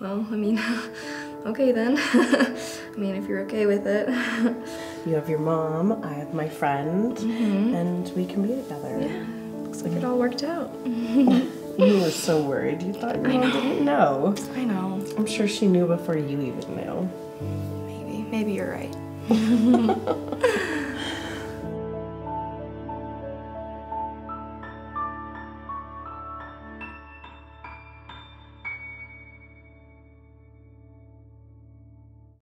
Well, I mean, okay then. I mean, if you're okay with it. You have your mom, I have my friend, mm-hmm. and we can be together. yeah, looks like it mm. all worked out. You were so worried. You thought your mom didn't know. I know. I'm sure she knew before you even knew. Maybe. Maybe you're right.